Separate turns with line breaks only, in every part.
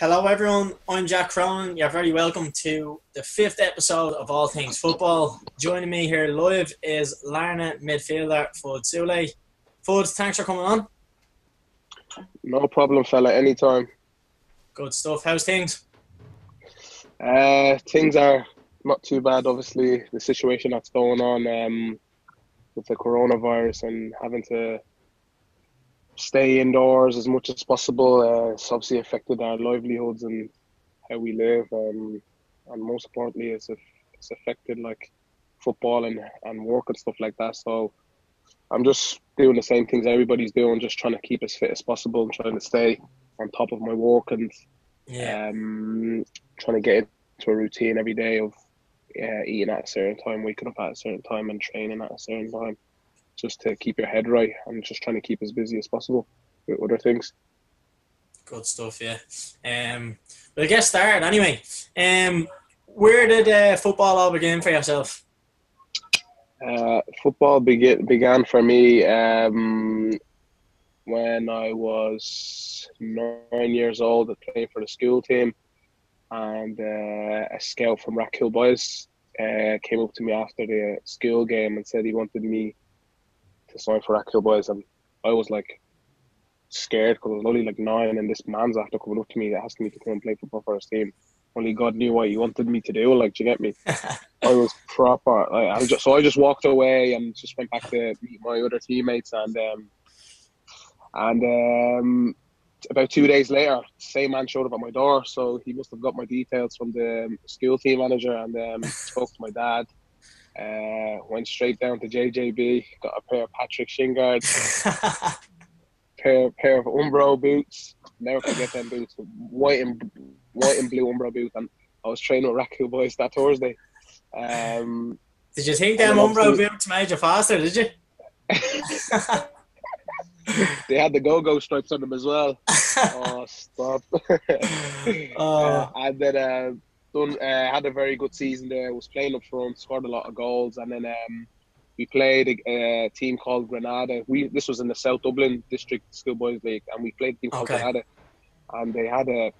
Hello, everyone. I'm Jack Cronin. You're very welcome to the fifth episode of All Things Football. Joining me here live is Larne midfielder Fuad Sule. Fuad, thanks for coming on.
No problem, fella. Anytime.
Good stuff. How's things?
Uh, things are not too bad. Obviously, the situation that's going on um, with the coronavirus and having to stay indoors as much as possible. Uh, it's obviously affected our livelihoods and how we live, um, and most importantly, it's it's affected like football and and work and stuff like that. So I'm just doing the same things everybody's doing, just trying to keep as fit as possible and trying to stay on top of my work and
Yeah.
um, trying to get into a routine every day of uh, eating at a certain time, waking up at a certain time, and training at a certain time, just to keep your head right and just trying to keep as busy as possible with other things.
Good stuff, yeah. Um, we'll get started anyway. Um, where did uh, football all begin for yourself?
Uh, football began began for me um, when I was nine years old, playing for the school team, and uh, a scout from Rackhill Boys uh, came up to me after the school game and said he wanted me sign for Rackhill Boys, and I was like scared because I was only like nine, and this man's after coming up to me asking me to come and play football for his team. Only God knew what he wanted me to do. Like, do you get me? I was proper. Like, I just so I just walked away and just went back to meet my other teammates and um, and um, about two days later, same man showed up at my door. So he must have got my details from the school team manager and um, spoke to my dad. Uh, went straight down to JJB, got a pair of Patrick Shingards, pair pair of Umbro boots. Never forget them boots, white and white and blue Umbro boots. And I was training with Raku boys that Thursday. Um,
did you think them Umbro boots made you faster, did you?
they had the go-go stripes on them as well. oh, stop!
Oh.
Uh, and then uh, done uh, had a very good season there. Was playing up front, scored a lot of goals, and then um, we played a, a team called Granada. We this was in the South Dublin District Schoolboys League, and we played a team called
Okay.
Granada, and they had a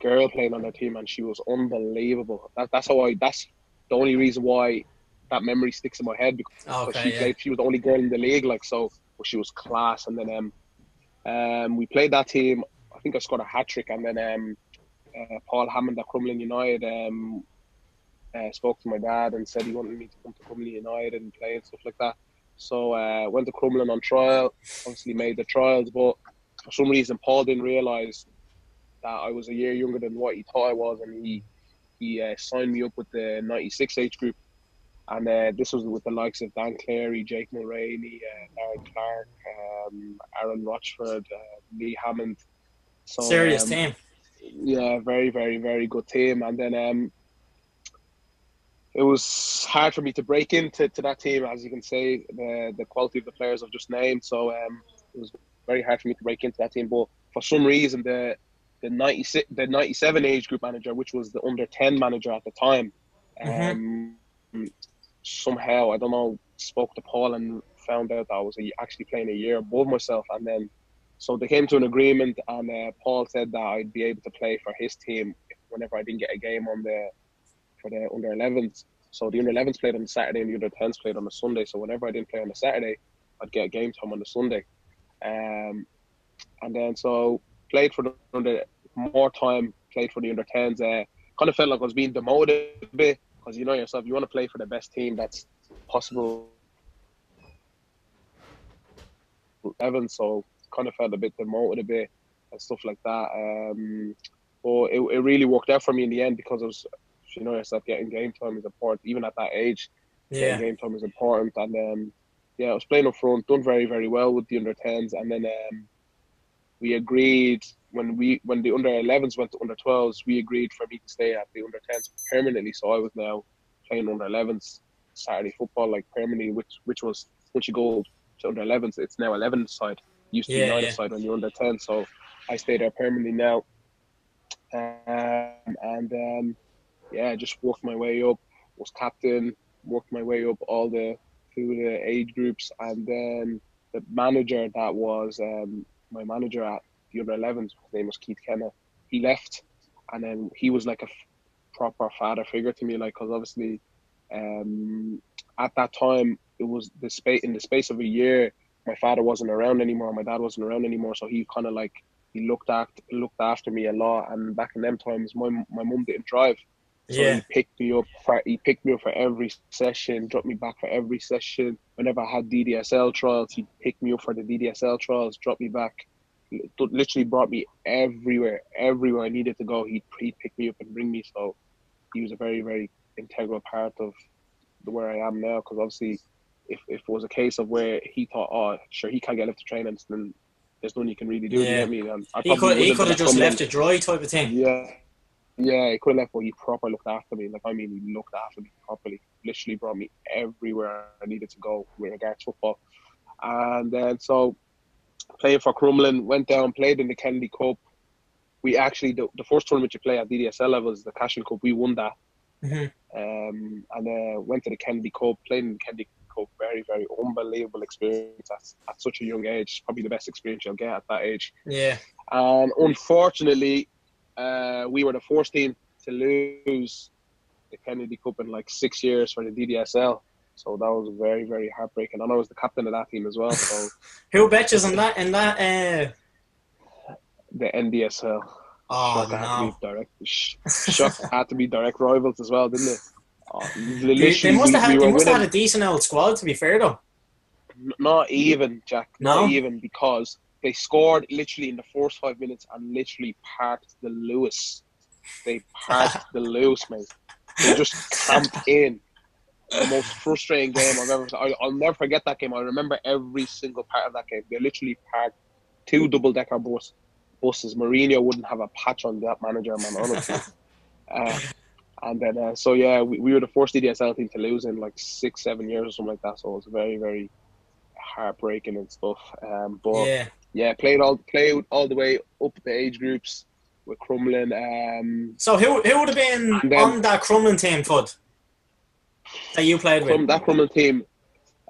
girl playing on their team, and she was unbelievable. That, that's how I. That's the only reason why that memory sticks in my head because
okay,
she
yeah.
played. She was the only girl in the league, like so. But she was class, and then um, um, we played that team. I think I scored a hat trick, and then um, uh, Paul Hammond at Crumlin United um, uh, spoke to my dad and said he wanted me to come to Crumlin United and play and stuff like that. So uh, went to Crumlin on trial. Obviously made the trials, but for some reason Paul didn't realise that I was a year younger than what he thought I was, and he he uh, signed me up with the '96 age group. And uh, this was with the likes of Dan Clary, Jake Mulroney, uh, Aaron Clark, um, Aaron Rochford, uh, Lee Hammond. So,
Serious
um,
team.
Yeah, very, very, very good team. And then um, it was hard for me to break into to that team, as you can say, the the quality of the players I've just named. So um, it was very hard for me to break into that team. But for some reason, the the ninety six, the ninety seven age group manager, which was the under ten manager at the time, um, somehow I don't know spoke to Paul and found out that I was actually playing a year above myself, and then so they came to an agreement, and uh, Paul said that I'd be able to play for his team whenever I didn't get a game on the for the under 11s. So the under 11s played on Saturday, and the under 10s played on the Sunday. So whenever I didn't play on the Saturday, I'd get a game time on the Sunday. Um, and then so played for the under more time, played for the under 10s. Uh, kind of felt like I was being demoted a bit because you know yourself, you want to play for the best team that's possible. 11, so kind of felt a bit demoted a bit and stuff like that. Um, but it, it really worked out for me in the end because I was, you know yourself, getting game time is important, even at that age.
Yeah.
Getting game time is important, and um, yeah, I was playing up front, done very very well with the under 10s, and then um, we agreed when we when the under 11s went to under 12s, we agreed for me to stay at the under 10s permanently. So I was now playing under 11s Saturday football like permanently, which which was once you go to under 11s, it's now 11 side. Used to
Yeah,
be 9
yeah.
side when you're under 10. So I stay there permanently now. Um, and um, yeah, just worked my way up. Was captain, worked my way up all the through the age groups, and then the manager that was um, my manager at the under 11s, his name was Keith Kenna. he left, and then he was like a proper father figure to me, like because obviously, um, at that time it was the space in the space of a year, my father wasn't around anymore, my dad wasn't around anymore, so he kind of like he looked after looked after me a lot. And back in them times, my my mum didn't drive, so
Yeah.
he picked me up for he picked me up for every session, dropped me back for every session. Whenever I had DDSL trials, he'd pick me up for the DDSL trials, dropped me back. Literally brought me everywhere, everywhere I needed to go. He'd he'd pick me up and bring me. So he was a very very integral part of the where I am now. Because obviously, if, if it was a case of where he thought, oh, sure, he can't get left to train, and then there's nothing you can really do. You
Yeah.
get me? And I
He could he could have just left it dry type of thing.
yeah. Yeah, he could have left, but he proper looked after me. Like, I mean, he looked after me properly. Literally brought me everywhere I needed to go with regards to football. And then, so, playing for Crumlin, went down, played in the Kennedy Cup. We actually, the, the first tournament you play at DDSL level is the Cashin Cup. We won that.
Mhm.
Um, and uh, went to the Kennedy Cup, played in the Kennedy Very, very unbelievable experience at, at such a young age. Probably the best experience you'll get at that age.
Yeah.
And unfortunately, uh, we were the first team to lose the Kennedy Cup in like six years for the DDSL. So that was very, very heartbreaking. And I was the captain of that team as well. So
Who betches in that in that uh
the NDSL.
Oh
Shock had to
no.
be direct. Shock had to be direct rivals as well, didn't it?
They, they must have
we-
had they must have had a decent old squad to be fair though.
Not even, Jack.
No?
Not even because they scored literally in the first five minutes and literally parked the Lewis. They parked the Lewis, mate. They just camped in. The most frustrating game I've ever. I, I'll never forget that game. I remember every single part of that game. They literally parked two double decker bus buses. Mourinho wouldn't have a patch on that manager, man. Honestly. uh, and then, uh, so yeah, we, we were the first DDSL team to lose in like six, seven years or something like that. So it was very, very heartbreaking and stuff. Um, but yeah.
Yeah.
played all played all the way up the age groups with Crumlin. Um,
So who who would have been
then-
on that Crumlin team, Fuad? That you played with?
That Crumlin team,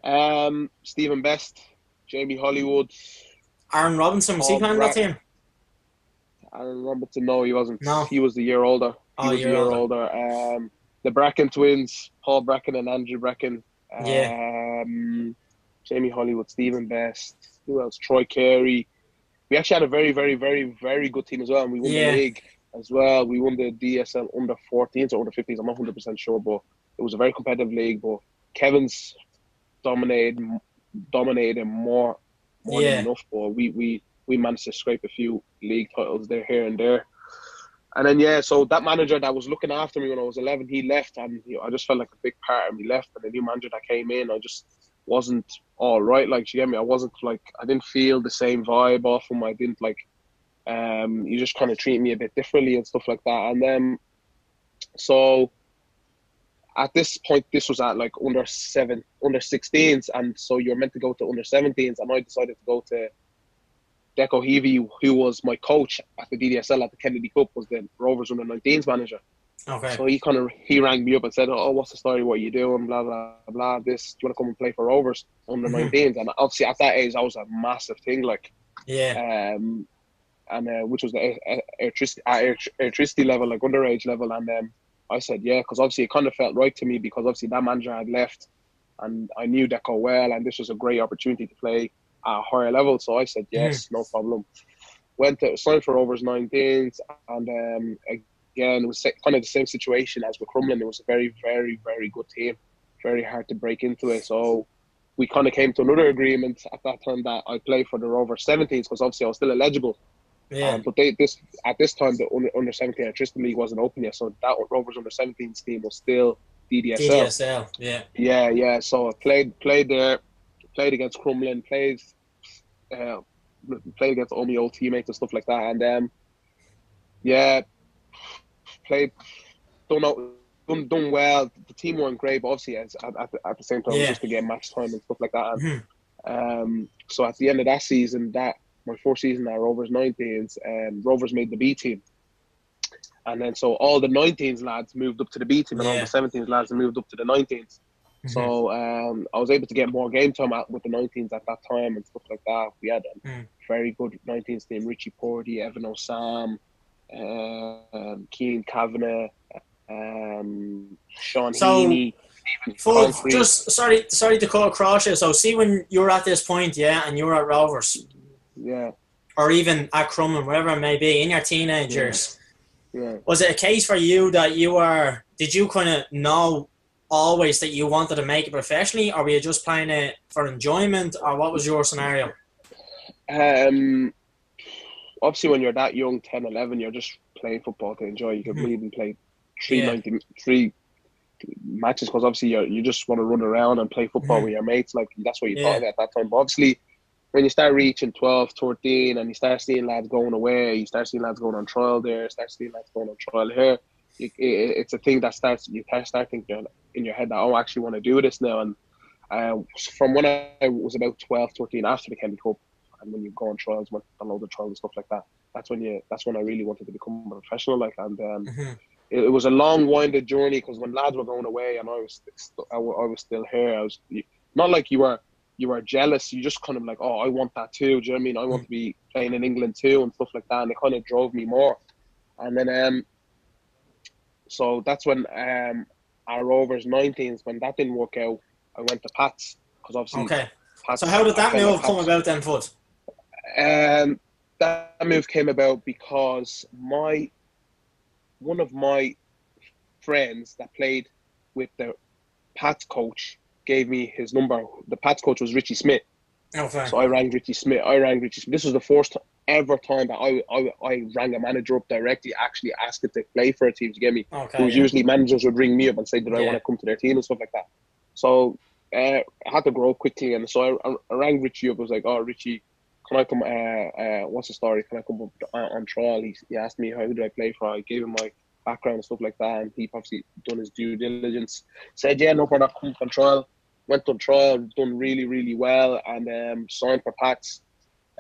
um, Stephen Best, Jamie Hollywood,
Aaron Robinson, was he
Paul
playing that team?
Aaron Robertson. No, he wasn't.
No.
he was the year older. He
Oh,
was a year
older.
older. Um, the Bracken twins, Paul Bracken and Andrew Bracken.
Yeah.
Um, Jamie Hollywood, Stephen Best. Who else? Troy Carey. We actually had a very, very, very, very good team as well, and we won
Yeah.
the league as well. We won the DSL under 14s or under 15s. I'm not 100 percent sure, but it was a very competitive league. But Kevin's dominated, dominated more, more
Yeah.
than enough. But we we we managed to scrape a few league titles there, here and there. And then yeah, so that manager that was looking after me when I was 11, he left, and you know, I just felt like a big part of me left. And the new manager that came in, I just wasn't all right. Like you get me, I wasn't like I didn't feel the same vibe off him. I didn't like. Um, you just kind of treat me a bit differently and stuff like that. And then, so at this point, this was at like under seven, under 16s, and so you're meant to go to under 17s, and I decided to go to Deco Heavey, who was my coach at the DDSL at the Kennedy Cup, was the Rovers under 19s manager.
Okay.
So he kind of he rang me up and said, "Oh, what's the story? What are you doing? Blah blah blah. This, do you want to come and play for Rovers under
Mhm.
19s?" And obviously at that age, that was a massive thing. Like,
Yeah.
um, and uh, which was the Airtricity at Airtricity level, like underage level. And um, I said, "Yeah," because obviously it kind of felt right to me because obviously that manager had left, and I knew Deco well, and this was a great opportunity to play a higher level. So I said, "Yes, no problem." Went to signed for Rovers 19s, and um, again, it was kind of the same situation as with Crumlin. It was a very, very, very good team. Very hard to break into it. So we kind of came to another agreement at that time that I play for the Rover 17s because obviously I was still eligible.
Yeah.
Um, but they this at this time the under, under 17 Airtricity league wasn't open yet, so that Rovers under 17s team was still DDSL.
DDSL. Yeah.
Yeah, yeah. So I played played there, played against Crumlin, played uh, played against all my old teammates and stuff like that, and um, yeah, played done out, done done well. The team weren't great, but obviously at, at, at the same time
Yeah.
just to get match time and stuff like that. And,
Mhm.
um, so at the end of that season, that my fourth season at Rovers 19s, um, Rovers made the B team. And then so all the 19s lads moved up to the B team, and all the 17s lads moved up to the 19s.
Mhm.
So um, I was able to get more game time out with the 19s at that time and stuff like that. We had a
Mm.
very good 19s team: Richie Porty, Evan Osam, um, Keen Kavanagh, um, Sean
So,
Heaney.
For, just sorry, sorry to cut across you. So, see when you were at this point, yeah, and you were at Rovers,
Yeah,
or even at Crumlin, wherever it may be, in your teenage
Yeah.
years,
yeah.
was it a case for you that you were? Did you kind of know always that you wanted to make it professionally, or were you just playing it for enjoyment, or what was your scenario?
Um, obviously, when you're that young, 10, 11, you're just playing football to enjoy. You could
Mhm.
even play three
Yeah.
ninety three matches because obviously you you just want to run around and play football
Mhm.
with your mates. Like that's what you
Yeah.
thought at that time. But obviously, when you start reaching 12, 13, and you start seeing lads going away, you start seeing lads going on trial there, start seeing lads going on trial here. You, it, it's a thing that starts. You can start thinking in your head that oh, I actually want to do this now. And uh, from when I was about 12, 13, after the Kennedy Cup, and when you go on trials, went on loads of trials and stuff like that. That's when you. That's when I really wanted to become a professional. Like, and um,
Mhm.
it, it was a long, winded journey because when lads were going away and I was, st- I, was still here. I was not like you were. You were jealous. You just kind of like, oh, I want that too. Do you know what I mean? I want to be playing in England too and stuff like that. And it kind of drove me more. And then, um, so that's when um, our Rovers 19s when that didn't work out. I went to Pats because obviously.
Okay.
Pats,
So, how did that move come about then, Foot?
Um, that move came about because my one of my friends that played with the Pats coach gave me his number. The Pats coach was Richie Smith,
Okay.
so I rang Richie Smith. I rang Richie Smith. This was the first ever time that I I, I rang a manager up directly, actually asking to play for a team to get me.
Okay.
It was
yeah.
usually managers would ring me up and say, "Did I want to come to their team and stuff like that?" So uh, I had to grow up quickly, and so I, I rang Richie up. I was like, "Oh, Richie, can I come? Uh, uh, what's the story? Can I come up on, on trial?" He, he asked me how did I play for. I gave him my background and stuff like that, and he obviously done his due diligence. Said, "Yeah, no problem. Come on trial." Went on trial, done really, really well, and um, signed for Pats.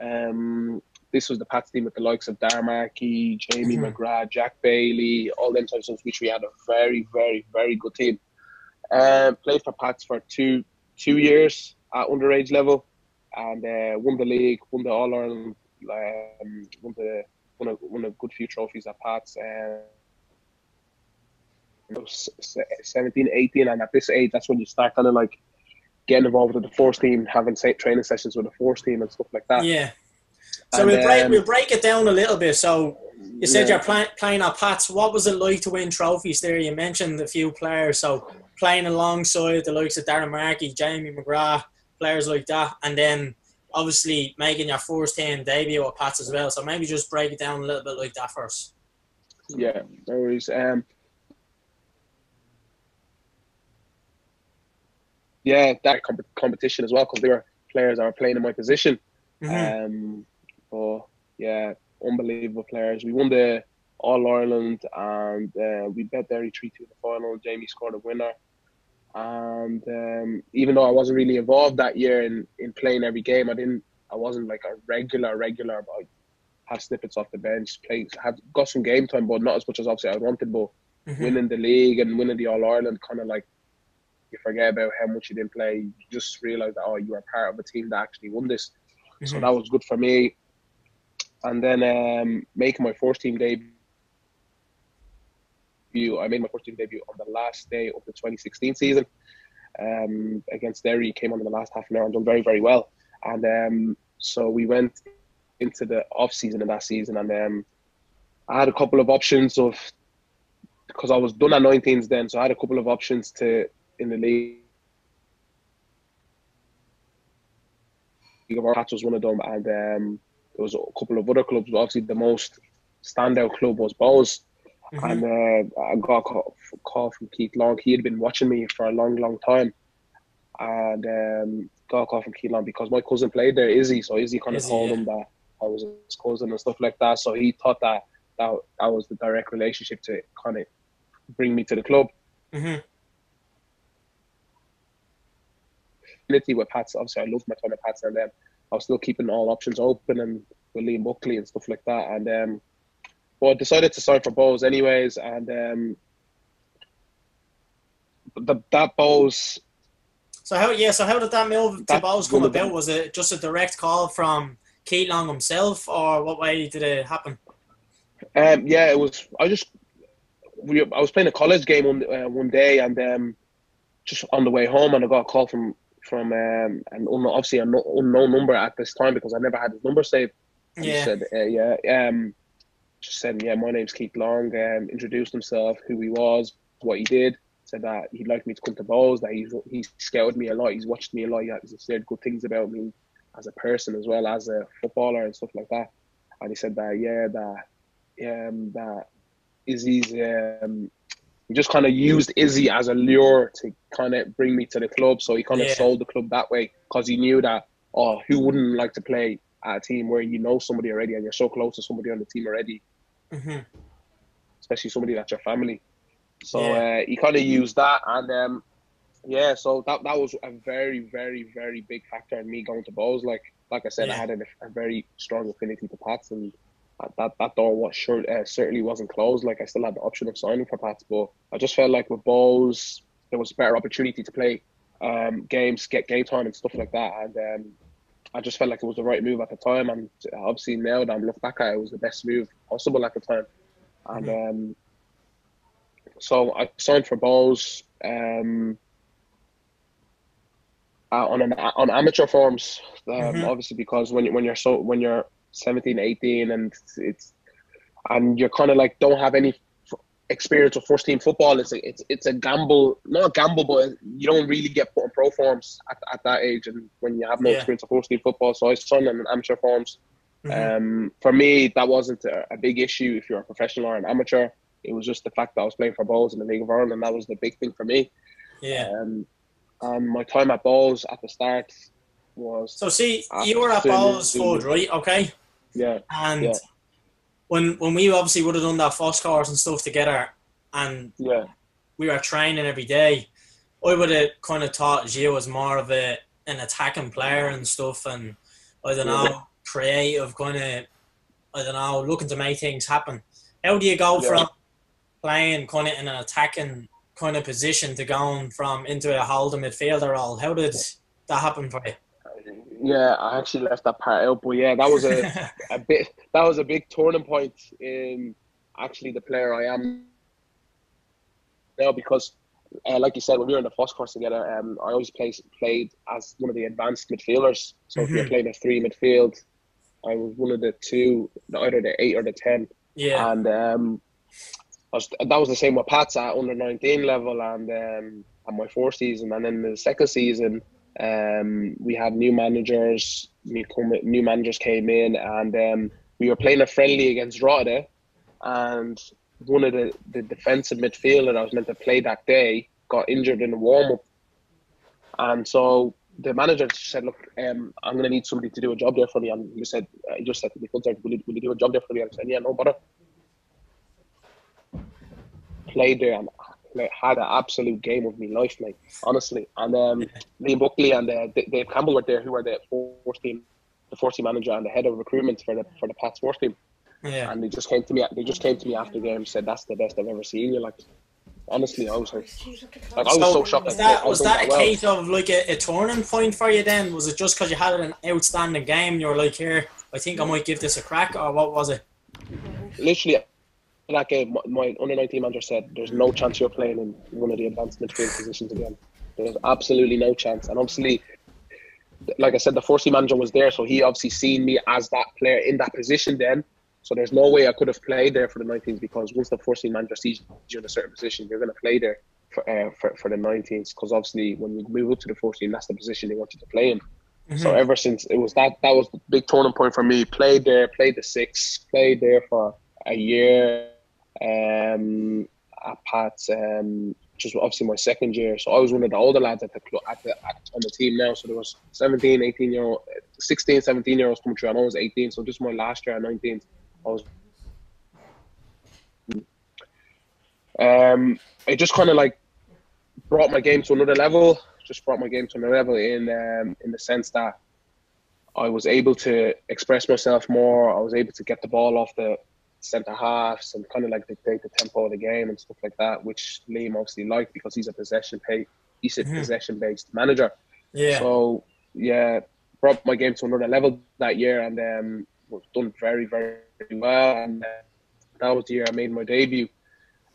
Um, this was the Pats team with the likes of Darren Markey, Jamie
Mhm.
McGrath, Jack Bailey, all them types of which we had a very, very, very good team. Um, played for Pats for two two years at underage level, and uh, won the league, won the All Ireland, um, won the won a, won a good few trophies at Pats. Um, I was 17, 18, and at this age, that's when you start kind of like getting involved with the force team, having training sessions with the force team and stuff like that.
Yeah. So
And,
we'll break
um,
we'll break it down a little bit. So you said
Yeah.
you're play, playing at Pats. What was it like to win trophies there? You mentioned a few players. So playing alongside the likes of Darren Markey, Jamie McGrath, players like that, and then obviously making your first team debut at Pats as well. So maybe just break it down a little bit like that first.
Yeah, no worries. Um, yeah, that comp- competition as well because there were players that were playing in my position.
Mhm.
Um, but yeah, unbelievable players. We won the All Ireland and uh, we bet Derry three two in the final. Jamie scored a winner. And um, even though I wasn't really involved that year in, in playing every game, I didn't. I wasn't like a regular regular, but I had snippets off the bench. Played, had got some game time, but not as much as obviously I wanted. But
Mhm.
winning the league and winning the All Ireland, kind of like you forget about how much you didn't play. You just realize that oh, you were part of a team that actually won this. So
Mhm.
that was good for me. And then um, making my first team debut, I made my first team debut on the last day of the 2016 season um, against Derry. Came on in the last half an hour and done very, very well. And um, so we went into the off season of that season, and um, I had a couple of options of because I was done at 19s then, so I had a couple of options to in the league. League of Arts was one of them, and um, there was a couple of other clubs. But obviously, the most standout club was Bohs,
Mhm.
and uh, I got a call, call from Keith Long. He had been watching me for a long, long time, and um, got a call from Keith Long because my cousin played there, Izzy. So Izzy kind of
Izzy,
told
yeah.
him that I was his cousin and stuff like that. So he thought that that, that was the direct relationship to kind of bring me to the club.
Mhm.
With Pats, obviously, I loved my time at Pats, and then I was still keeping all options open and with Liam Buckley and stuff like that. And um, but I decided to sign for Bohs anyways, and um, the, that Bohs
So how yeah, so how did that move to Bohs come
of them.
about? Was it just a direct call from Keith Long himself, or what way did it happen?
Um, yeah, it was. I just we, I was playing a college game one uh, one day, and um, just on the way home, and I got a call from from um, an obviously an unknown number at this time because I never had his number saved. And
Yeah.
He said, uh, yeah, um, just said, yeah, my name's Keith Long. Um, introduced himself, who he was, what he did. Said that he'd like me to come to Bohs. That he's he scouted me a lot. He's watched me a lot. He's said good things about me as a person as well as a footballer and stuff like that. And he said that yeah, that um, that Izzy's um, he just kind of used Izzy as a lure to kind of bring me to the club. So he kind of
Yeah.
sold the club that way because he knew that oh, who wouldn't like to play at a team where you know somebody already and you're so close to somebody on the team already,
hmm
especially somebody that's your family. So
Yeah.
uh, he kind of used that, and um, yeah, so that that was a very, very, very big factor in me going to Bohs. Like like I said, I had a, a very strong affinity to Pats, and that that, door was sure uh, certainly wasn't closed. Like I still had the option of signing for Pats, but I just felt like with Bohs there was a better opportunity to play um, games, get game time and stuff like that, and um, I just felt like it was the right move at the time. And obviously now that I'm look back at it, it was the best move possible at the time, and. Um, so I signed for Bohs um, uh, on an on amateur forms, um,
Mhm.
obviously because when when you're so when you're 17, 18 and it's and you're kind of like don't have any f- experience of first team football. It's a it's it's a gamble, not a gamble, but you don't really get put on pro forms at, at that age, and when you have no
Yeah.
experience of first team football. So I signed on amateur forms.
Mhm.
Um, for me, that wasn't a, a big issue if you're a professional or an amateur. It was just the fact that I was playing for Bohs in the League of Ireland, and that was the big thing for me.
yeah.
Um, and my time at Bohs at the start was,
So see, you were at. Bohs Ford, right? Okay.
Yeah,
And
Yeah.
when when we obviously would have done that FOS cars and stuff together, and
yeah,
we were training every day, I would have kind of thought Gio was more of a an attacking player and stuff, and I don't know,
Yeah.
creative kind of, I don't know, looking to make things happen. How do you go
Yeah.
from playing kind of in an attacking kind of position to going from into a holding midfielder role? How did that happen for you?
Yeah. I actually left that part out, but yeah, that was a, a bit. That was a big turning point in actually the player I am now because. Uh, like you said, when we were in the first course together, um, I always play, played as one of the advanced midfielders. So if you're
Mhm.
playing a three midfield, I was one of the two, either the eight or the ten.
yeah,
and um, I was, that was the same with Pats at under nineteen level and um, at my fourth season, and then the second season, um, we had new managers, new new managers came in, and um, we were playing a friendly against Drogheda, and one of the, the defensive midfielder I was meant to play that day got injured in the warm up, and so. The manager said, "Look, um, I'm going to need somebody to do a job there for me." And he said, uh, "He just said to me, "Will you, will you do a job there for me?" And I said, "Yeah, no bother." played there and like, had an absolute game of my life, mate. Honestly, and um, Liam Buckley and uh, Dave Campbell were there, who were the fourth team, the fourth team manager and the head of recruitment for the for the Pats fourth team.
yeah.
And they just came to me. They just came to me after the game, and said, "That's the best I've ever seen you." Like, honestly, I was like, like I was so, shocked.
Was that was
done
that a
well.
case of like a, a turning point for you then? Was it just because you had an outstanding game? You were like, here, I think I might give this a crack, or what was it?
Literally, in that game, my, under nineteen manager said, "There's no chance you're playing in one of the advanced midfield positions again. There's absolutely no chance." And obviously, like I said, the first team manager was there, so he obviously seen me as that player in that position then. So there's no way I could have played there for the 19s because once the first team manager sees you in a certain position, you're going to play there for uh, for, for the 19s. Because obviously, when you move up to the first team, that's the position they want you to play in. So
Mhm.
ever since it was that, that was the big turning point for me. Played there, played the six, played there for a year. Um, at Pats, um, just obviously my second year. So I was one of the older lads at the at the at, on the team now. So there was 17, 18 year old, 16, 17 year olds coming through, and I was 18. So just my last year at 19, I was. Um, it just kind of like brought my game to another level. Just brought my game to another level in um, in the sense that I was able to express myself more. I was able to get the ball off the centre halves and kind of like dictate the tempo of the game and stuff like that, which Liam obviously liked because he's a possession pay he's a
Mhm.
possession based manager.
Yeah.
So yeah, brought my game to another level that year and um, we've done very very well and uh, that was the year I made my debut.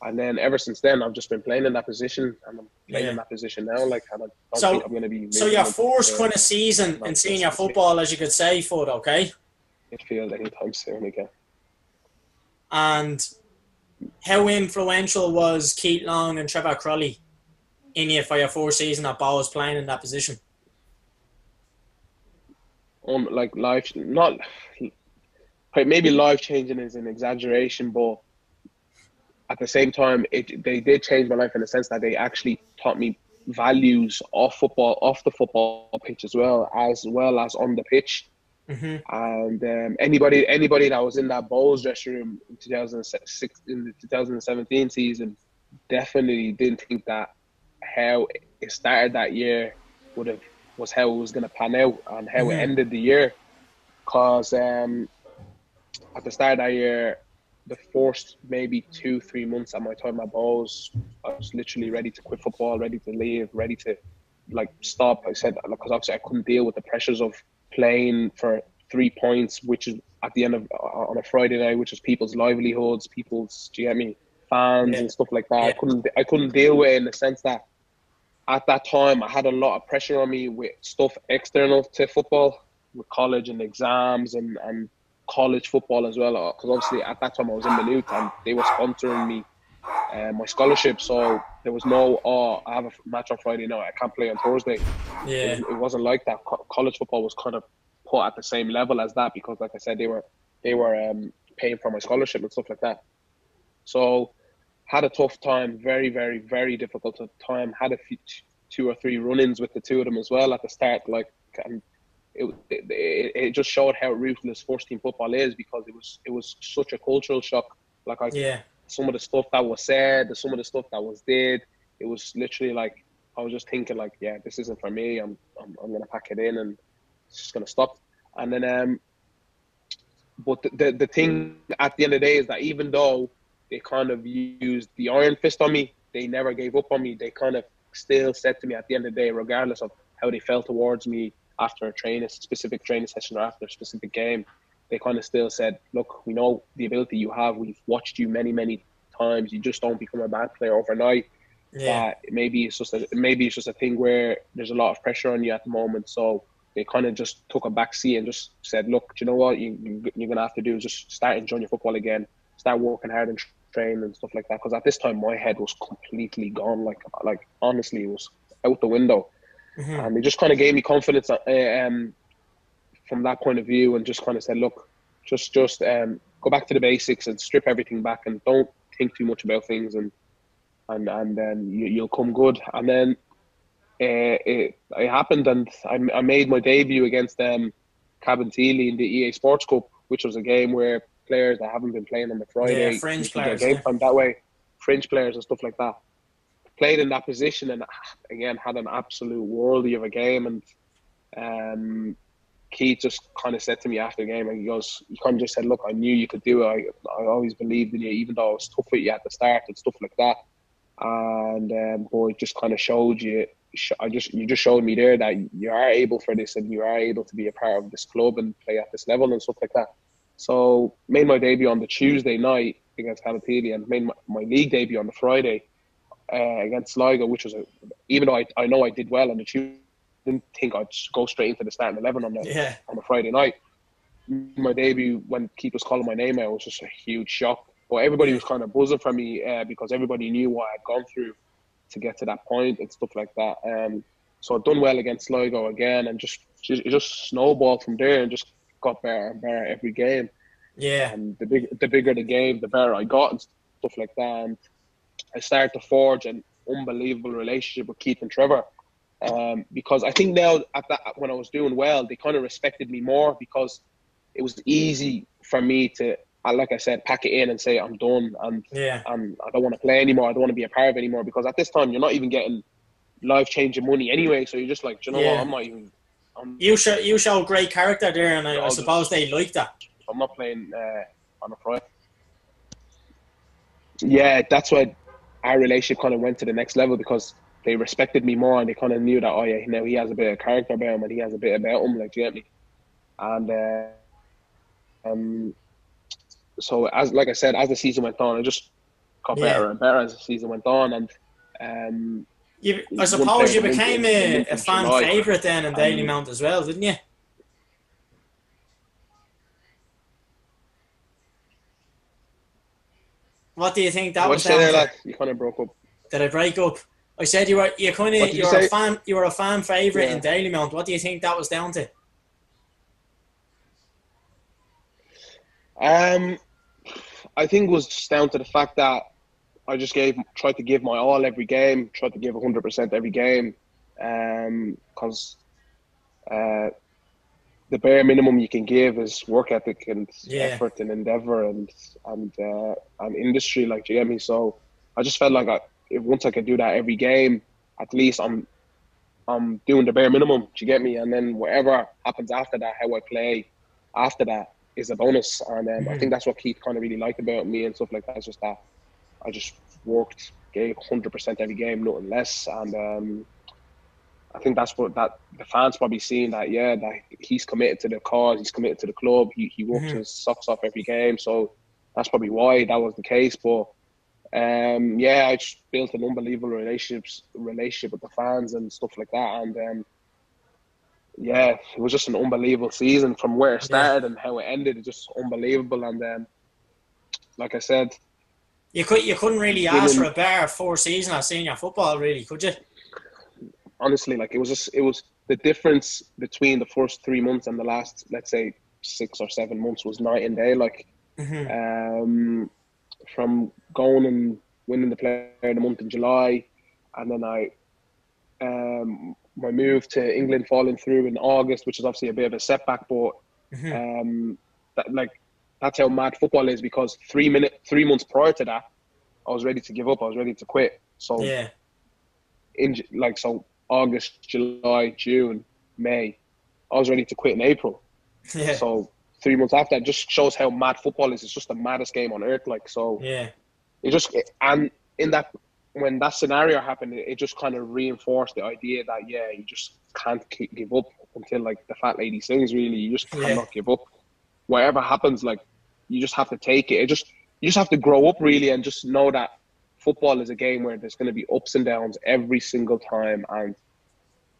And then ever since then, I've just been playing in that position, and I'm playing
Yeah.
in that position now. Like, and I don't
So-
think I'm going to be.
So your first kind of season in senior football, as you could say, Foot, okay?
midfield anytime soon again.
And how influential was Keith Long and Trevor Croly in you for your first season at Bohs playing in that position?
um, like life, not maybe life changing is an exaggeration, but at the same time, it they did change my life in the sense that they actually taught me values off football, off the football pitch as well, as well as on the pitch.
Hmm
And um, anybody anybody that was in that Bohs dressing room in 2006 in the 2017 season definitely didn't think that how it started that year would have was how it was going to pan out and how
Mhm.
it ended the year. Cause um, at the start of that year, the first maybe two three months at my time at Bohs, I was literally ready to quit football, ready to leave, ready to like stop. I said because obviously I couldn't deal with the pressures of playing for three points, which is at the end of uh, on a Friday night, which is people's livelihoods, people's do you get me fans
Yeah.
and stuff like that. I couldn't I couldn't deal with it in the sense that at that time I had a lot of pressure on me with stuff external to football, with college and exams and and college football as well. Because obviously at that time I was in Maynooth and they were sponsoring me uh, my scholarship, so there was no oh I have a match on Friday night, I can't play on Thursday
Yeah.
it, it wasn't like that. Co- college football was kind of put at the same level as that because, like I said, they were they were um, paying for my scholarship and stuff like that. So had a tough time, very, very, very difficult time. Had a few, two or three run-ins with the two of them as well at the start. Like, and it, it, it just showed how ruthless first team football is because it was it was such a cultural shock. Like I
Yeah.
Some of the stuff that was said, some of the stuff that was did, it was literally like I was just thinking like, yeah, this isn't for me. I'm I'm, I'm gonna pack it in and it's just gonna stop. And then um, but the, the the thing at the end of the day is that even though they kind of used the iron fist on me, they never gave up on me. They kind of still said to me at the end of the day, regardless of how they felt towards me after a training, specific training session or after a specific game, they kind of still said, look, we know the ability you have. We've watched you many, many times. You just don't become a bad player overnight.
Yeah.
That maybe it's just a maybe it's just a thing where there's a lot of pressure on you at the moment. So they kind of just took a back seat and just said, look, do you know what you, you you're gonna have to do is just start enjoying your football again, start working hard and train and stuff like that. Because at this time my head was completely gone. Like like honestly, it was out the window
Mhm.
and they just kind of gave me confidence uh, um, from that point of view and just kind of said look just just um, go back to the basics and strip everything back and don't think too much about things and and and then you, you'll come good. And then uh, it, it happened and I, I made my debut against um, Cabinteely in the EA Sports Cup which was a game where players that haven't been playing on the Friday
Yeah, fringe players,
game
yeah.
time that way. Fringe players and stuff like that. Played in that position and again had an absolute worldy of a game and um Keith just kind of said to me after the game and he goes he kind of just said look I knew you could do it. I, I always believed in you even though it was tough with you at the start and stuff like that. And um boy just kind of showed you I just you just showed me there that you are able for this and you are able to be a part of this club and play at this level and stuff like that. So made my debut on the Tuesday night against Cabinteely and made my, my league debut on the Friday uh, against Sligo, which was a, even though I, I know I did well on the Tuesday, didn't think I'd go straight into the starting eleven on the
Yeah.
on a Friday night. My debut when Keith was calling my name out was just a huge shock. But everybody was kind of buzzing for me uh, because everybody knew what I'd gone through to get to that point and stuff like that. Um, so I'd done well against Sligo again, and just it just snowballed from there and just got better and better every game
Yeah.
and the big the bigger the game, the better I got and stuff like that. And I started to forge an unbelievable relationship with Keith and Trevor. Um, because I think now at that when I was doing well, they kind of respected me more because it was easy for me to, uh, like I said, pack it in and say I'm done and
Yeah.
um, I don't want to play anymore. I don't want to be a part of it anymore because at this time you're not even getting life changing money anyway. So you're just like, "Do you know
Yeah.
what? I'm not even. I'm,
You show you show great character there, and I, I suppose
just-
they like that.
I'm not playing uh, on a Friday. Yeah, that's why our relationship kind of went to the next level because they respected me more and they kind of knew that oh yeah, now he has a bit of character about him and he has a bit about him, like do you get me? And uh, um, so as like I said, as the season went on, I just got
Yeah.
better and better as the season went on, and um,
You, I suppose you became a, a fan
July.
favourite then in Daily
Um,
Mount as well, didn't you? What do you think that was
you there, lad? You kind of broke up.
Did I break up? I said you were you kind of
did
you a fan you were a fan favourite
Yeah.
in Dalymount. What do you think that was down to?
Um, I think it was just down to the fact that I just gave tried to give my all every game, tried to give hundred percent every game, because uh, the bare minimum you can give is work ethic and
Yeah.
effort and endeavor and and uh, and industry. Like you get me? So I just felt like I, if once I could do that every game, at least I'm I'm doing the bare minimum. Do you get me? And then whatever happens after that, how I play after that is a bonus. And um, I
Mhm.
think that's what Keith kind of really liked about me and stuff like that. It's just that I just worked, gave 100% every game, nothing less. And um, I think that's what that the fans probably seeing that, yeah, that he's committed to the cause, he's committed to the club, he, he works
Mhm.
his socks off every game. So that's probably why that was the case. But um, yeah, I just built an unbelievable relationships relationship with the fans and stuff like that. And um, yeah, it was just an unbelievable season from where it started and how it ended. It's just unbelievable. And um, like I said,
You could you couldn't really ask for a better four season of senior football, really, could you?
honestly, like it was just it was the difference between the first three months and the last, let's say, six or seven months was night and day. Like
hmm
um, from going and winning the player of the month in July, and then I um, my move to England falling through in August, which is obviously a bit of a setback, but
hmm
um, that, like that's how mad football is because three minute three months prior to that, I was ready to give up. I was ready to quit. So
Yeah,
in like so August, July, June, May, I was ready to quit in April.
yeah,
So three months after, it just shows how mad football is. It's just the maddest game on earth. Like so,
yeah,
it just and in that when that scenario happened, it, it just kind of reinforced the idea that yeah, you just can't keep, give up until like the fat lady sings. Really, you just
Yeah.
cannot give up. Whatever happens, like you just have to take it. It just you just have to grow up really and just know that football is a game where there's going to be ups and downs every single time, and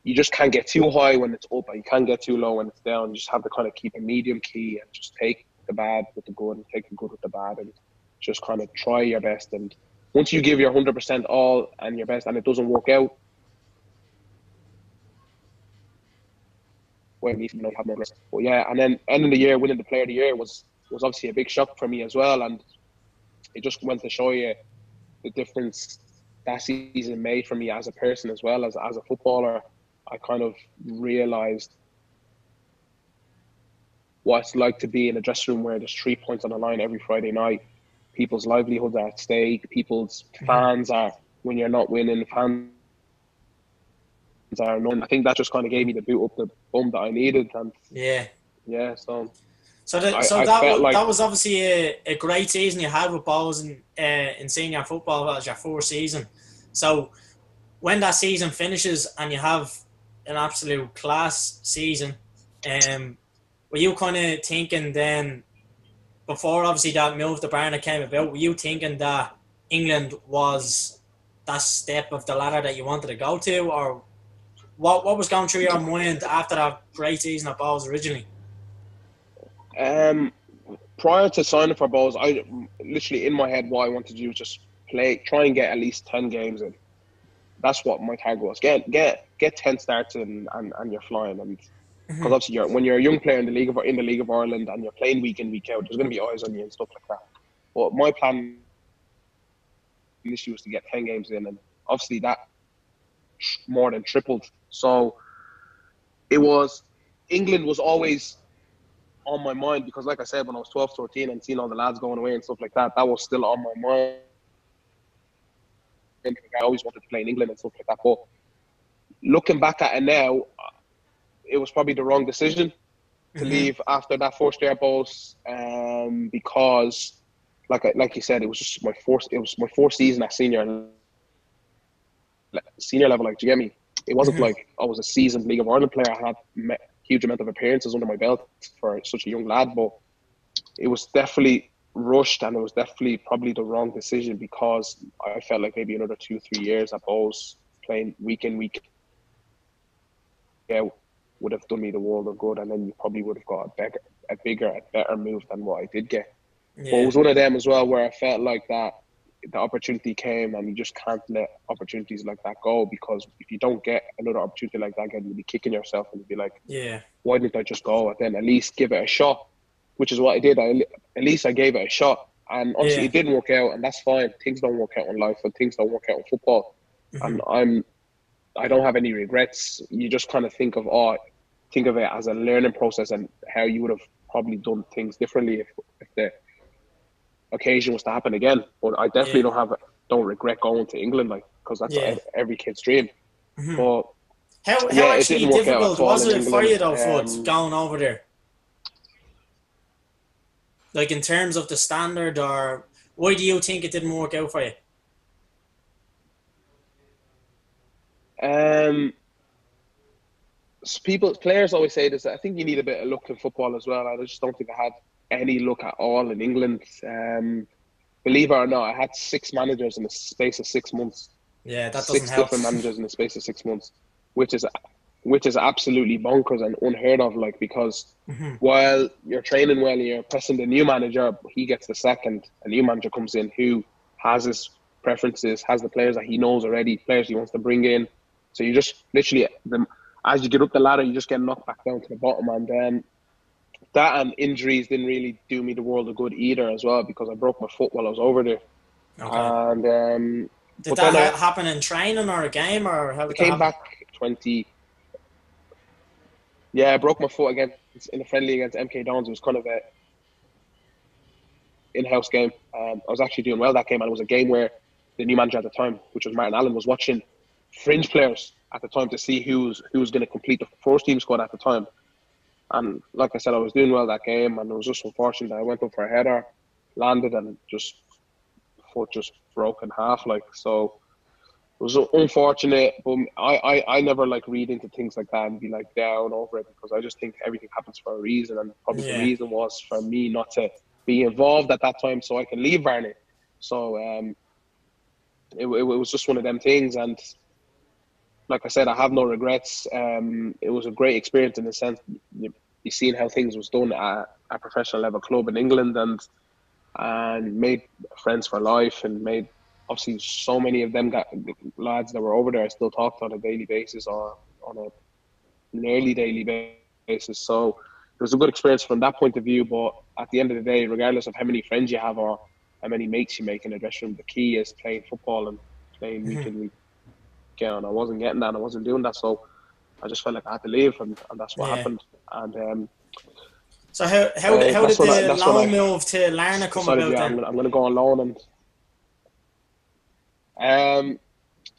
you just can't get too high when it's up, and you can't get too low when it's down. You just have to kind of keep a medium key and just take the bad with the good and take the good with the bad, and just kind of try your best. And once you give your hundred percent all and your best, and it doesn't work out, well, you have no rest. But yeah, and then ending the year winning the Player of the Year was was obviously a big shock for me as well, and it just went to show you the difference that season made for me as a person as well as as a footballer. I kind of realized what it's like to be in a dressing room where there's three points on the line every Friday night. People's livelihoods are at stake. People's fans are when you're not winning. Fans are known. I think that just kind of gave me the boot up the bum that I needed, and
yeah.
yeah, so
So, that,
I-
so
I
that was,
like-
that was obviously a, a great season you had with Bohs in, uh, in senior football. That was your fourth season. So when that season finishes and you have an absolute class season, um, were you kind of thinking then, before obviously that move to Barnet came about, were you thinking that England was that step of the ladder that you wanted to go to, or what what was going through your mind after that great season at Bohs originally?
Um, prior to signing for Bohs, I literally in my head what I wanted to do was just play, try and get at least ten games in. That's what my target was. Get get get ten starts in, and, and you're flying. And because mm-hmm. obviously, you're, when you're a young player in the league of in the league of Ireland and you're playing week in week out, there's going to be eyes on you and stuff like that. But my plan initially was to get ten games in, and obviously that more than tripled. So it was England was always on my mind because, like I said, when I was 12, 13 and seeing all the lads going away and stuff like that, that was still on my mind. I always wanted to play in England and stuff like that. But looking back at it now, it was probably the wrong decision to
Mhm.
leave after that first year boss um, because, like I, like you said, it was just my fourth. It was my fourth season at senior senior level. Like, do you get me? It wasn't
Mhm.
like I was a seasoned League of Ireland player. I had met huge amount of appearances under my belt for such a young lad, but it was definitely rushed, and it was definitely probably the wrong decision because I felt like maybe another two, three years at Bohs playing week in, week yeah, would have done me the world of good, and then you probably would have got a better, a bigger, a better move than what I did get. Yeah. But it was one of them as well where I felt like that the opportunity came, and you just can't let opportunities like that go because if you don't get another opportunity like that again, you'll be kicking yourself and you'll be like,
"Yeah,
why didn't I just go?" And then at least give it a shot, which is what I did. I, at least I gave it a shot, and obviously yeah. it didn't work out, and that's fine. Things don't work out in life, and things don't work out in football. Mm-hmm. And I'm, I don't have any regrets. You just kind of think of oh, think of it as a learning process and how you would have probably done things differently if, if the occasion was to happen again. But I definitely yeah. don't have don't regret going to England like because that's yeah. every kid's dream.
Mm-hmm. But how, how yeah, actually difficult was it for you though, um, going over there? Like in terms of the standard, or why do you think it didn't work out for you?
Um, people, players always say this. I think you need a bit of luck in football as well. I just don't think I had any luck at all in England. Um, believe it or not, I had six managers in the space of six months.
Yeah, that doesn't
six
help.
different managers in the space of six months, which is which is absolutely bonkers and unheard of. Like because mm-hmm. while you're training well, you're pressing the new manager, he gets the second. A new manager comes in who has his preferences, has the players that he knows already, players he wants to bring in. So you just literally the as you get up the ladder, you just get knocked back down to the bottom, and then that and injuries didn't really do me the world of good either as well because I broke my foot while I was over there. Okay. And um,
did that I, happen in training or a game or how?
I came back twenty. Yeah, I broke my foot again in a friendly against MK Dons. It was kind of a in-house game. Um, I was actually doing well that game, and it was a game where the new manager at the time, which was Martin Allen, was watching fringe players at the time to see who's who was going to complete the first team squad at the time. And like I said, I was doing well that game, and it was just unfortunate that I went up for a header, landed, and just foot just broke in half. Like so, was unfortunate. But I, I, I never like read into things like that and be like down over it because I just think everything happens for a reason, and probably yeah. the reason was for me not to be involved at that time so I can leave Barnet. So um, it, it was just one of them things, and like I said, I have no regrets. Um, it was a great experience in the sense you, you seen how things was done at a professional level club in England and and made friends for life and made obviously so many of them got lads that were over there I still talked on a daily basis or on a nearly daily basis. So it was a good experience from that point of view. But at the end of the day, regardless of how many friends you have or how many mates you make in a dressing room, the key is playing football and playing mm-hmm. week in week get and I wasn't getting that and I wasn't doing that. So I just felt like I had to leave and, and that's what yeah. happened. And um,
so how how, uh, how did the I, loan move to Larne come about
yeah,
then?
I'm, I'm going to go on loan and um,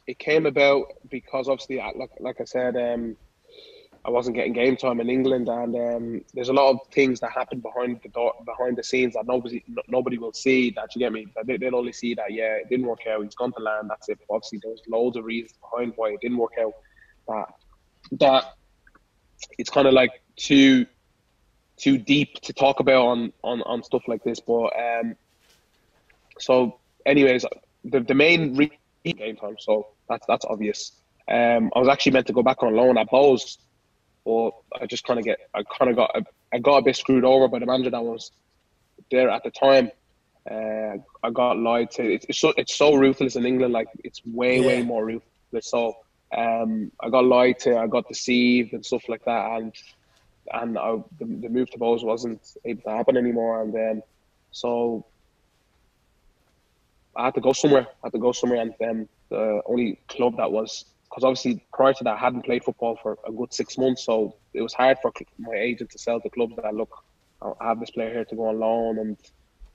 it came about because obviously, like like I said, um, I wasn't getting game time in England, and um, there's a lot of things that happen behind the door, behind the scenes that nobody nobody will see. That you get me? They, will only see that yeah, it didn't work out. He's gone to Larne. That's it. But obviously, there's loads of reasons behind why it didn't work out. That that it's kind of like too too deep to talk about on on, on stuff like this. But um, so, anyways, the the main re- game time. So that's that's obvious. Um, I was actually meant to go back on loan at Bohs but I just kind of get, I kind of got, I got a bit screwed over by the manager that was there at the time. Uh, I got lied to. It's, it's, so it's so ruthless in England. Like it's way yeah. way more ruthless. So um, I got lied to. I got deceived and stuff like that. And and I, the, the move to Bohs wasn't able to happen anymore. And then so I had to go somewhere. I had to go somewhere. And then the only club that was because obviously prior to that I hadn't played football for a good six months, so it was hard for my agent to sell the clubs that look, I have this player here to go on loan, and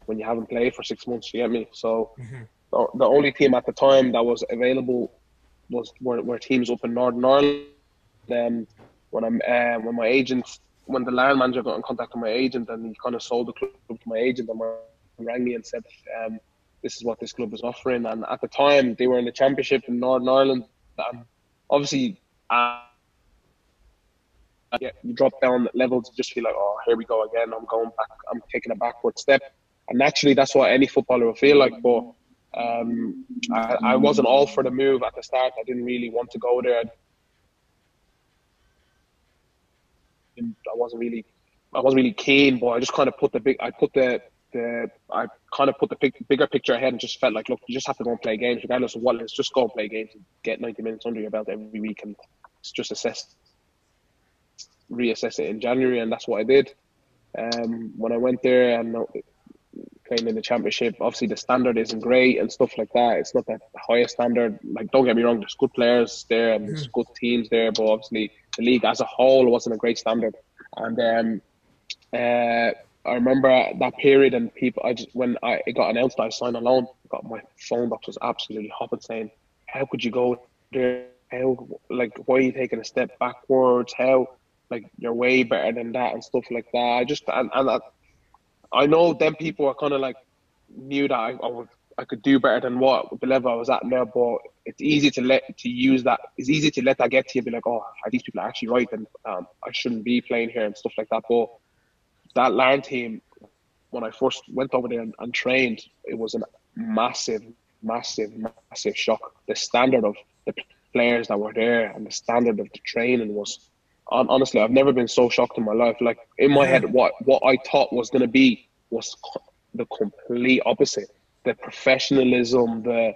when you haven't played for six months, you get me. So mm-hmm. the, the, only team at the time that was available was were, were teams up in Northern Ireland. Then when I'm uh, when my agent when the Larne manager got in contact with my agent and he kind of sold the club to my agent and rang me and said. Um, this is what this club is offering. And at the time, they were in the championship in Northern Ireland. And obviously, uh, yeah, you drop down levels, just feel like, oh, here we go again. I'm going back. I'm taking a backward step. and naturally that's what any footballer will feel like. But um, I, I wasn't all for the move at the start. I didn't really want to go there. I wasn't really, I wasn't really keen, but I just kind of put the big, I put the, the, I kind of put the big, bigger picture ahead and just felt like, look, you just have to go and play games, regardless of what it is. Just go and play games and get 90 minutes under your belt every week and just assess, reassess it in January, and that's what I did. Um, when I went there and playing in the championship, obviously the standard isn't great and stuff like that. It's not the highest standard. Like, don't get me wrong, there's good players there and there's mm. good teams there, but obviously the league as a whole wasn't a great standard. And um, uh, I remember that period and people. I just when I it got announced that I signed a loan, got my phone box was absolutely hopping, saying, "How could you go there? How like why are you taking a step backwards? How like you're way better than that and stuff like that." I just and, and I, I know them people are kind of like knew that I, I would I could do better than what the level I was at now, but it's easy to let to use that. It's easy to let that get to you and be like, oh, these people are actually right? And um, I shouldn't be playing here and stuff like that. But that Larne team, when I first went over there and, and trained, it was a massive, massive, massive shock. The standard of the players that were there and the standard of the training was honestly I've never been so shocked in my life. Like in my head, what what I thought was going to be was the complete opposite the professionalism, the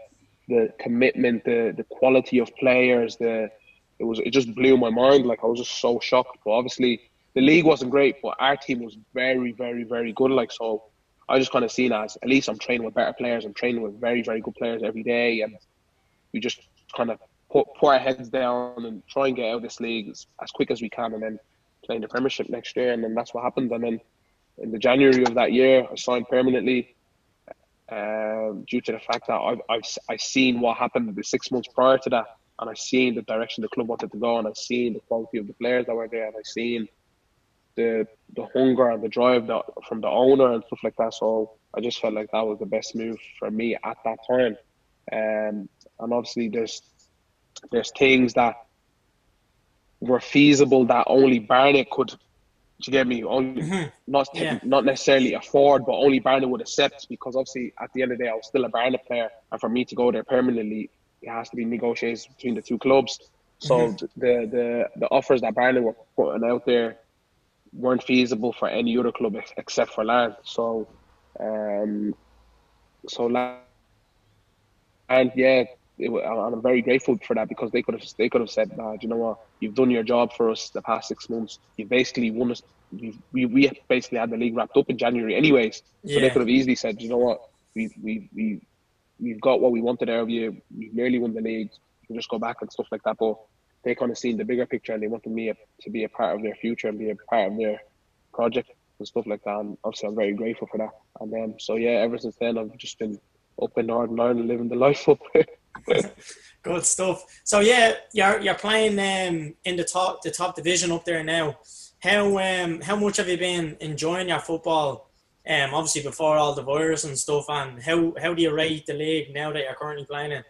the commitment, the the quality of players, the it was it just blew my mind. Like I was just so shocked. But obviously the league wasn't great, but our team was very, very, very good. Like so I just kind of seen as at least I'm training with better players. I'm training with very, very good players every day, and we just kind of put put our heads down and try and get out of this league as, as quick as we can, and then play in the Premiership next year. And then that's what happened. And then in the January of that year, I signed permanently um, due to the fact that I've, I've I've seen what happened the six months prior to that, and I've seen the direction the club wanted to go, and I've seen the quality of the players that were there, and I've seen the the hunger and the drive that from the owner and stuff like that. So I just felt like that was the best move for me at that time. Um, and obviously there's there's things that were feasible that only Barnet could you get me? Only mm-hmm. not yeah. not necessarily afford, but only Barnet would accept because obviously at the end of the day I was still a Barnet player, and for me to go there permanently, it has to be negotiations between the two clubs. So mm-hmm. the the the offers that Barnet were putting out there weren't feasible for any other club except for Larne. So, um, so and yeah, it, I'm very grateful for that because they could have they could have said, nah, you know what, you've done your job for us the past six months. You basically won us. We, we, basically had the league wrapped up in January, anyways. Yeah. So they could have easily said, you know what, we we we we've got what we wanted out of you. We nearly won the league. You can just go back and stuff like that. But they kind of seen the bigger picture and they wanted me to be a part of their future and be a part of their project and stuff like that. And obviously, I'm very grateful for that. And then, so yeah, ever since then, I've just been up in Northern Ireland living the life up.
Good stuff. So yeah, you're you're playing um, in the top the top division up there now. How um how much have you been enjoying your football? Um, obviously before all the virus and stuff, and how how do you rate the league now that you're currently playing in?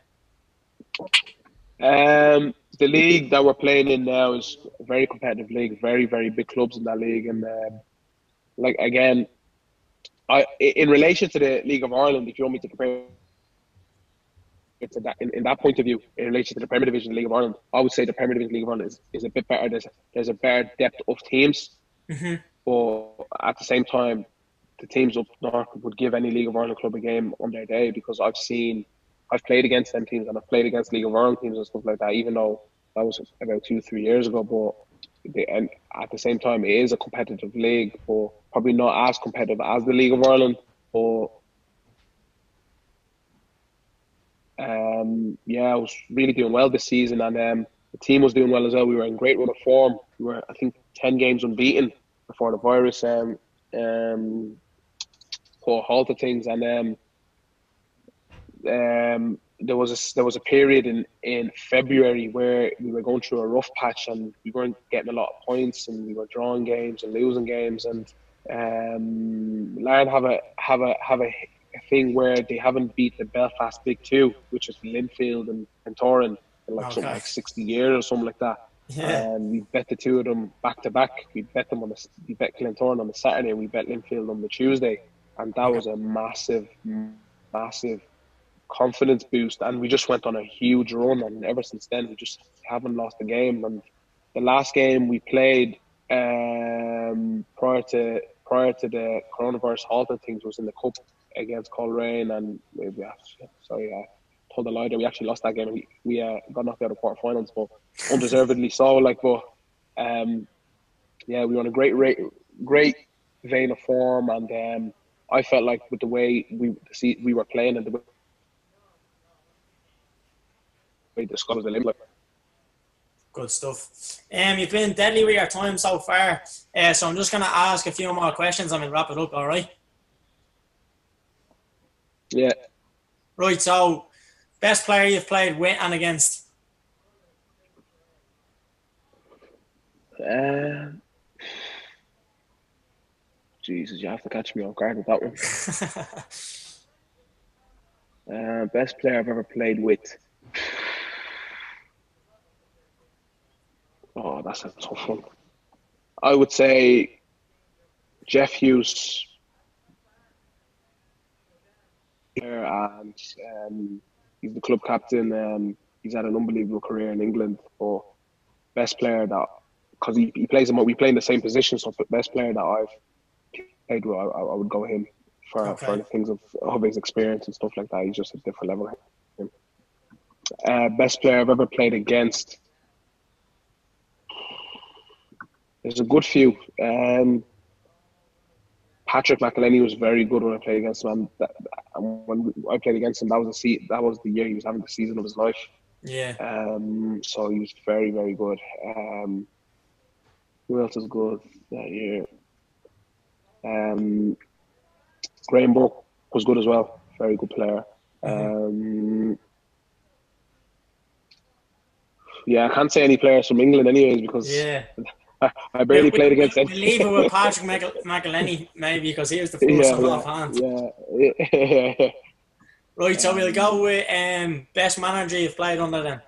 Um, the league that we're playing in now is a very competitive league. Very very big clubs in that league, and um, like again, I in relation to the League of Ireland, if you want me to compare it's that in, in, that point of view in relation to the Premier Division League of Ireland, I would say the Premier Division League of Ireland is, is a bit better. There's there's a better depth of teams, mm-hmm. but at the same time, the teams up north would give any League of Ireland club a game on their day because I've seen, I've played against them teams and I've played against League of Ireland teams and stuff like that. Even though that was about two three years ago, but they, and at the same time, it is a competitive league, but probably not as competitive as the League of Ireland. But um, yeah, I was really doing well this season, and um, the team was doing well as well. We were in great run of form. We were, I think, ten games unbeaten before the virus um, um, put a halt to things, and um, um, there was a there was a period in in February where we were going through a rough patch, and we weren't getting a lot of points, and we were drawing games and losing games, and um, Larne have a have a have a a thing where they haven't beat the Belfast Big Two, which is Linfield and, and Toran, in like okay. something like 60 years or something like that. Yeah. And we bet the two of them back to back. We bet them on the we bet Glentoran on the Saturday. We bet Linfield on the Tuesday. and that was a massive, massive confidence boost. And we just went on a huge run, and ever since then, we just haven't lost a game. And the last game we played um, prior to prior to the coronavirus halting things was in the cup against Coleraine, and we, we sorry, I told a lie. We actually lost that game. We we uh, got knocked out of quarterfinals, but undeservedly so. Like, but um, yeah, we were on a great rate, great vein of form, and um, I felt like with the way we we were playing and the way the squad was eliminated.
Good stuff. Um, you've been deadly with your time so far, uh, so I'm just going to ask a few more questions and we'll wrap it up. All right.
Yeah.
Right. So, best player you've played with and against.
Uh, Jesus, you have to catch me off guard with that one. uh, best player I've ever played with. That's a tough one. I would say Jeff Hughes and um, he's the club captain. Um, he's had an unbelievable career in England. But best player that because he, he plays in we play in the same position, so best player that I've played with, I, I would go him for okay. for the things of, of his experience and stuff like that. He's just a different level. Uh, best player I've ever played against. There's a good few. Um, Patrick McEleney was very good when I played against him. And, when I played against him, that was the se- that was the year he was having the season of his life.
Yeah.
Um. So he was very very good. Um. Who else is good that year? Um, Graham Burke was good as well. Very good player. Mm-hmm. Um, yeah, I can't say any players from England, anyways, because
yeah.
I, barely played against.
We, we leave it with Patrick McEleney, maybe, because he was the first yeah, yeah, offhand.
Yeah, yeah,
Right, so we'll go with um, best manager you've played under then.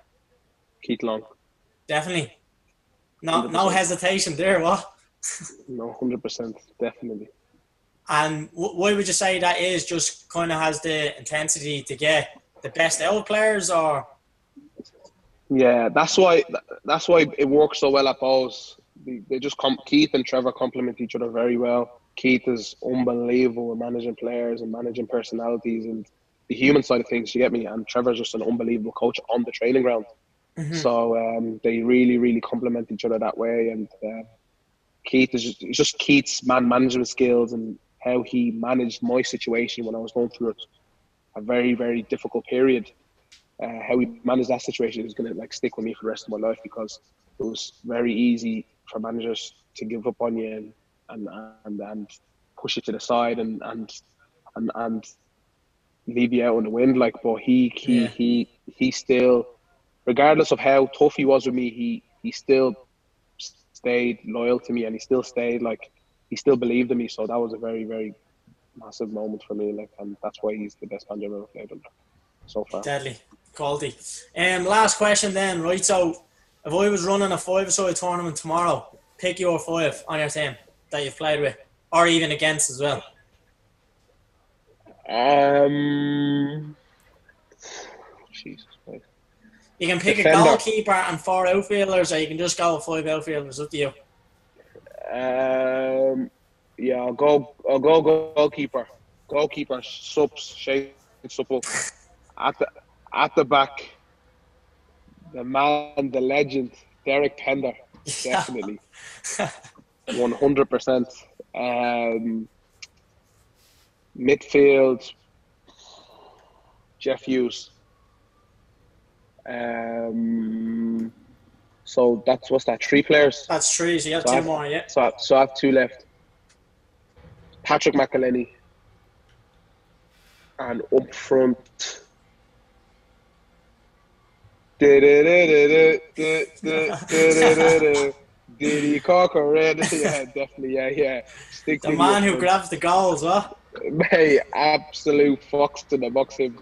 Keith Long.
Definitely. No, 100%. no hesitation there. What?
no, hundred percent, definitely.
And why would you say that is? Just kind of has the intensity to get the best out of players, or?
Yeah, that's why. That's why it works so well at Bohs. They, they just come. Keith and Trevor complement each other very well. Keith is unbelievable at managing players and managing personalities and the human side of things. You get me? And Trevor's just an unbelievable coach on the training ground. Mm-hmm. So um, they really, really complement each other that way. And uh, Keith is just, just Keith's man management skills and how he managed my situation when I was going through a very, very difficult period. Uh, how he managed that situation is going to like stick with me for the rest of my life because it was very easy for managers to give up on you and and and, and push you to the side and and and, and leave you out in the wind. Like, but he he yeah. he he still, regardless of how tough he was with me, he he still stayed loyal to me and he still stayed like he still believed in me. So that was a very very massive moment for me. Like, and that's why he's the best band I've ever played under so far.
Deadly quality. And um, last question then, right? So if I was running a five-a-side tournament tomorrow, pick your five on your team that you've played with, or even against as well.
Um, Jesus Christ.
You can pick Defender. a goalkeeper and four outfielders, or you can just go with five outfielders. Up to you.
Um, yeah, I'll go. I'll go goalkeeper. Goalkeeper subs Shane Supple at the at the back. The man, the legend, Derek Pender, definitely, one hundred percent. Um, midfield, Jeff Hughes. Um, so that's what's that? Three players.
That's three. So you have so two have, more, yeah.
So, I, so I have two left. Patrick McEleney, and up front. Dinny Corcoran. Yeah, definitely. Yeah, yeah.
Stick the man who grabs the goals, huh?
Mate, absolute fox to the box him.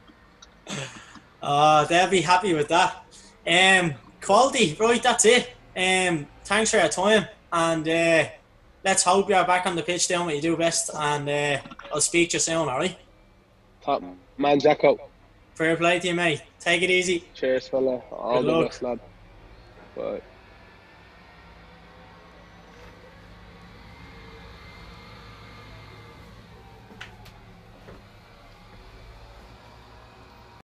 They'll be happy with that. Um, quality, right? That's it. Um, thanks for your time, and uh, let's hope you're back on the pitch doing what you do best. And uh, I'll speak to you soon, alright?
Top man, Jacko.
Fair play to you, mate. Take it easy.
Cheers, fella. All
Good
the
luck.
best, lad. Bye.